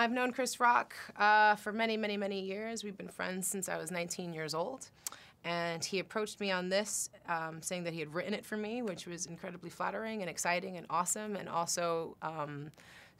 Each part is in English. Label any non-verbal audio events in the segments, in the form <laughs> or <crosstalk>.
I've known Chris Rock uh, for many, many, many years. We've been friends since I was 19 years old. And he approached me on this, um, saying that he had written it for me, which was incredibly flattering and exciting and awesome, and also um,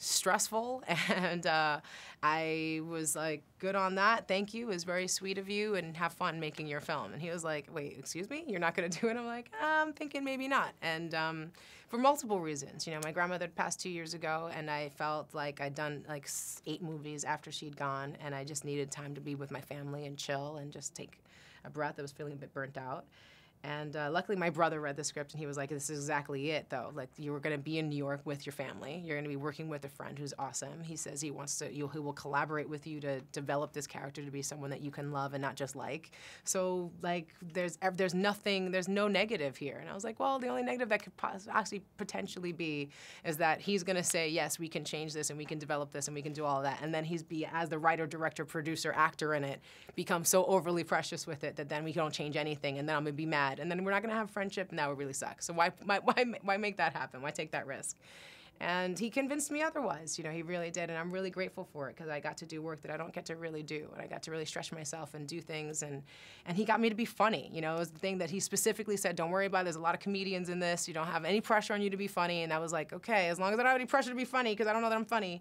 stressful. <laughs> And uh, I was like, good on that. Thank you. It was very sweet of you, and have fun making your film. And he was like, wait, excuse me? You're not going to do it? I'm like, I'm thinking maybe not. And um, for multiple reasons. You know, my grandmother passed two years ago, and I felt like I'd done like eight movies after she'd gone, and I just needed time to be with my family and chill and just take a breath. I was feeling a bit burnt out. And uh, luckily, my brother read the script and he was like, This is exactly it, though. Like, you were going to be in New York with your family. You're going to be working with a friend who's awesome. He says he wants to, you, he will collaborate with you to develop this character to be someone that you can love and not just like. So, like, there's, there's nothing, there's no negative here. And I was like, Well, the only negative that could actually potentially be is that he's going to say, Yes, we can change this and we can develop this and we can do all that. And then he's be, as the writer, director, producer, actor in it, become so overly precious with it that then we don't change anything. And then I'm going to be mad and then we're not going to have friendship, and that would really suck. So why, why, <laughs> why, why make that happen? Why take that risk? And he convinced me otherwise. You know, he really did, and I'm really grateful for it because I got to do work that I don't get to really do, and I got to really stretch myself and do things. And and he got me to be funny. You know, it was the thing that he specifically said, "Don't worry about. It. There's a lot of comedians in this. You don't have any pressure on you to be funny." And I was like, "Okay, as long as I don't have any pressure to be funny, because I don't know that I'm funny."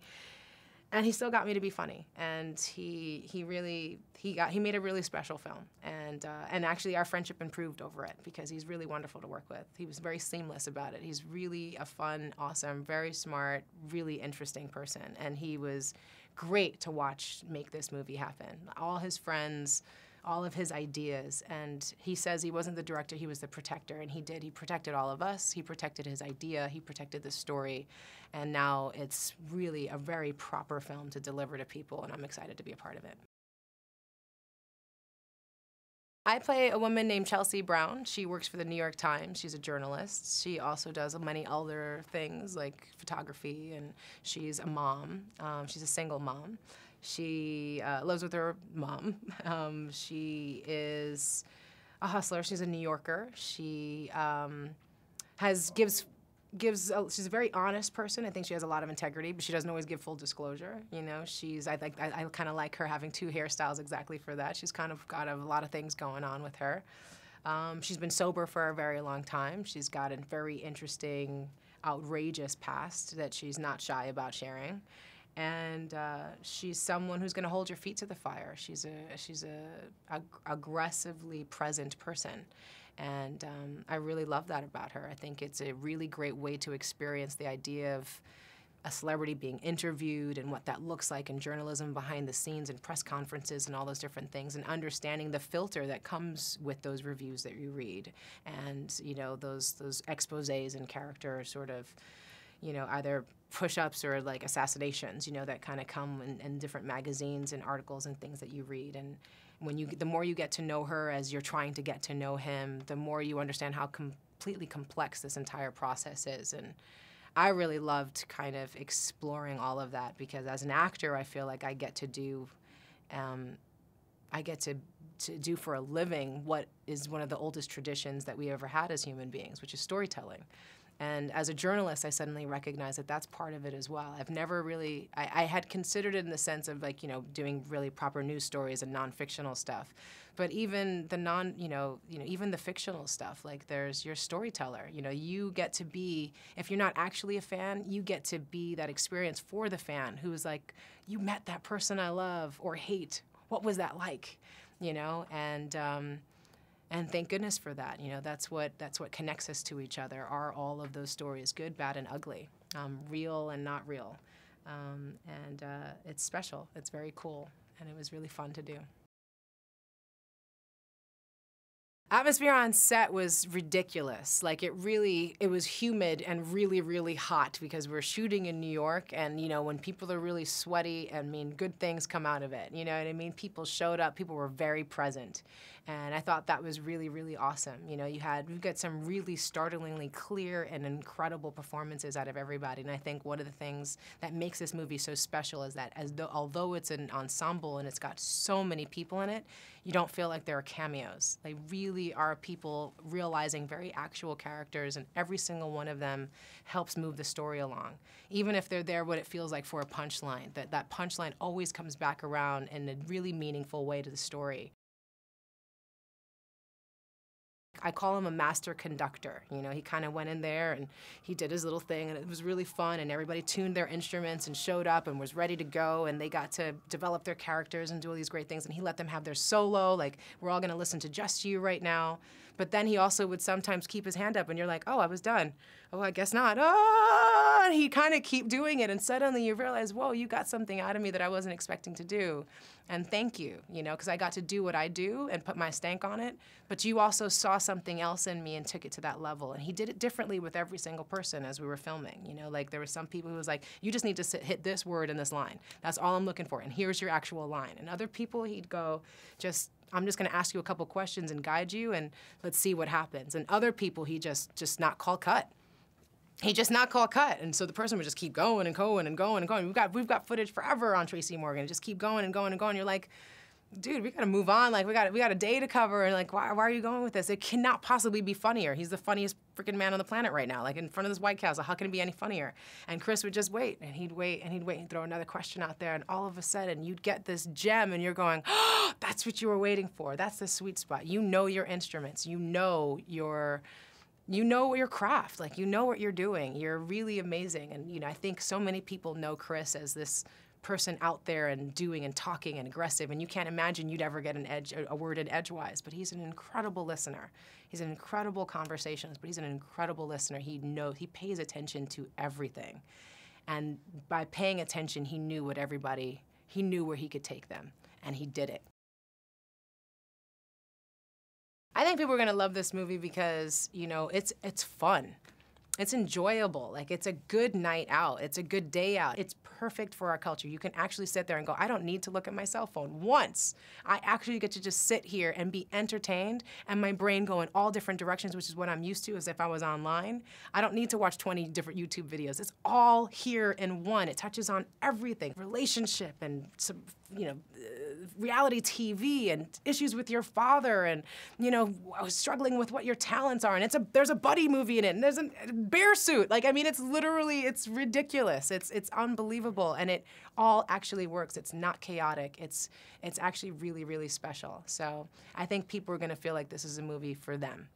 And he still got me to be funny. And he he really he got he made a really special film. And uh, and actually our friendship improved over it because he's really wonderful to work with. He was very seamless about it. He's really a fun awesome very smart really interesting person. And he was great to watch make this movie happen. All his friends all of his ideas. And he says he wasn't the director, he was the protector. And he did. He protected all of us, he protected his idea, he protected the story. And now it's really a very proper film to deliver to people, and I'm excited to be a part of it. I play a woman named Chelsea Brown. She works for the New York Times. She's a journalist. She also does many other things like photography, and she's a mom. Um, she's a single mom. She uh, lives with her mom. <laughs> Um, she is a hustler. She's a New Yorker. She um, has gives gives a, she's a very honest person. I think she has a lot of integrity, but she doesn't always give full disclosure. You know, she's I like I, I kind of like her having two hairstyles exactly for that. She's kind of got a lot of things going on with her. Um, she's been sober for a very long time. She's got a very interesting, outrageous past that she's not shy about sharing and uh, she's someone who's going to hold your feet to the fire. She's a she's a, ag aggressively present person, and um, I really love that about her. I think it's a really great way to experience the idea of a celebrity being interviewed and what that looks like in journalism behind the scenes and press conferences and all those different things and understanding the filter that comes with those reviews that you read and you know those those exposés and character sort of you know, either push-ups or like assassinations, you know, that kind of come in, in, different magazines and articles and things that you read. And when you, the more you get to know her as you're trying to get to know him, the more you understand how completely complex this entire process is. And I really loved kind of exploring all of that because as an actor, I feel like I get to do, um, I get to to do for a living what is one of the oldest traditions that we ever had as human beings, which is storytelling. And as a journalist, I suddenly recognized that that's part of it as well. I've never really, I, I, had considered it in the sense of like, you know, doing really proper news stories and non-fictional stuff. But even the non, you know, you know, even the fictional stuff, like there's your storyteller. You know, you get to be, if you're not actually a fan, you get to be that experience for the fan who's like, you met that person I love or hate. What was that like? You know, and um, and thank goodness for that. You know, that's what that's what connects us to each other. Are all of those stories good, bad, and ugly, um, real and not real? Um, and uh, it's special. It's very cool, and it was really fun to do. Atmosphere on set was ridiculous. Like it really, it was humid and really, really hot because we're shooting in New York and you know, when people are really sweaty, I mean, good things come out of it. You know what I mean? People showed up, people were very present. And I thought that was really, really awesome. You know, you had we got some really startlingly clear and incredible performances out of everybody. And I think one of the things that makes this movie so special is that as though although it's an ensemble and it's got so many people in it, you don't feel like there are cameos. They really are people realizing very actual characters, and every single one of them helps move the story along. Even if they're there, what it feels like for a punchline, that that punchline always comes back around in a really meaningful way to the story. I call him a master conductor. You know, he kind of went in there and he did his little thing, and it was really fun. And everybody tuned their instruments and showed up and was ready to go. And they got to develop their characters and do all these great things. And he let them have their solo. Like, we're all going to listen to just you right now. But then he also would sometimes keep his hand up, and you're like, oh, I was done. Oh, I guess not. Oh, he kind of keep doing it, and suddenly you realize, whoa, you got something out of me that I wasn't expecting to do, and thank you, you know, because I got to do what I do and put my stank on it. But you also saw something else in me and took it to that level, and he did it differently with every single person as we were filming. You know, like there were some people who was like, you just need to sit, hit this word in this line. That's all I'm looking for, and here's your actual line. And other people, he'd go, just I'm just going to ask you a couple questions and guide you, and let's see what happens. And other people, he just just not call cut. He just not call cut, and so the person would just keep going and going and going and going. We've got we've got footage forever on Tracy Morgan. Just keep going and going and going. You're like, dude, we gotta move on. Like we got we got a day to cover, and like why, why are you going with this? It cannot possibly be funnier. He's the funniest freaking man on the planet right now. Like in front of this White Castle, how can it be any funnier? And Chris would just wait, and he'd wait, and he'd wait, and throw another question out there, and all of a sudden you'd get this gem, and you're going, oh, <gasps> that's what you were waiting for. That's the sweet spot. You know your instruments. You know your you know your craft like you know what you're doing you're really amazing and you know i think so many people know chris as this person out there and doing and talking and aggressive, and you can't imagine you'd ever get an edge, a word in edgewise. But he's an incredible listener. He's an incredible conversationalist, but he's an incredible listener. He knows, he pays attention to everything, and by paying attention, he knew what everybody, he knew where he could take them, and he did it. I think people are gonna love this movie because you know it's it's fun. It's enjoyable. Like it's a good night out. It's a good day out. It's perfect for our culture. You can actually sit there and go, I don't need to look at my cell phone once. I actually get to just sit here and be entertained and my brain go in all different directions, which is what I'm used to as if I was online. I don't need to watch 20 different YouTube videos. It's all here in one. It touches on everything, relationship and some, you know, reality TV and issues with your father and you know struggling with what your talents are. And it's a there's a buddy movie in it and there's a bear suit. Like I mean it's literally it's ridiculous. It's it's unbelievable. And it all actually works. It's not chaotic. It's it's actually really really special. So I think people are to feel like this is a movie for them